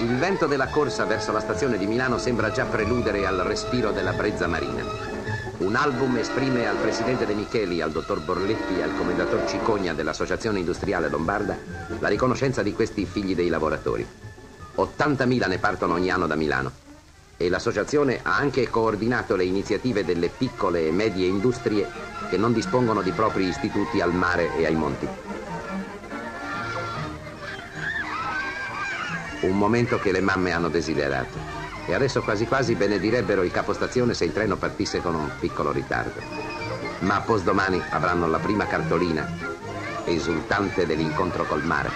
Il vento della corsa verso la stazione di Milano sembra già preludere al respiro della brezza marina. Un album esprime al presidente De Micheli, al dottor Borletti e al commendator Cicogna dell'Associazione Industriale Lombarda la riconoscenza di questi figli dei lavoratori. 80.000 ne partono ogni anno da Milano e l'associazione ha anche coordinato le iniziative delle piccole e medie industrie che non dispongono di propri istituti al mare e ai monti. Un momento che le mamme hanno desiderato. E adesso quasi quasi benedirebbero il capostazione se il treno partisse con un piccolo ritardo. Ma postdomani avranno la prima cartolina, esultante dell'incontro col mare.